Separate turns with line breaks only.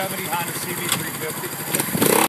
70 Honda CB350.